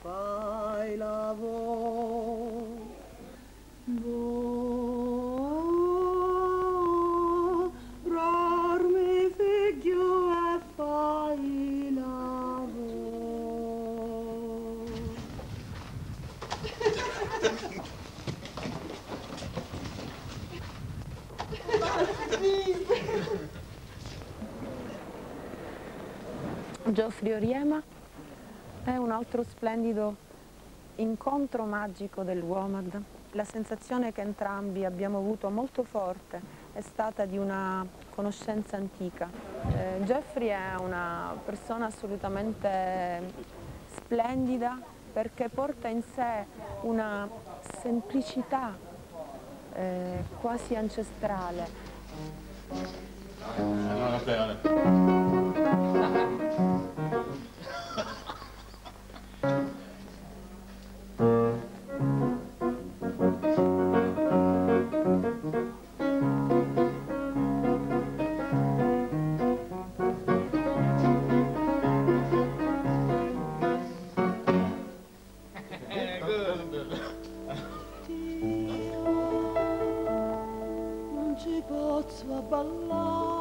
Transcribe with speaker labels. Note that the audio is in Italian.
Speaker 1: fai la voce. Dormi e fai la voce. Gioffrio Riema è un altro splendido incontro magico del WOMAD. La sensazione che entrambi abbiamo avuto molto forte è stata di una conoscenza antica. Eh, Geoffrey è una persona assolutamente splendida perché porta in sé una semplicità eh, quasi ancestrale.
Speaker 2: swabala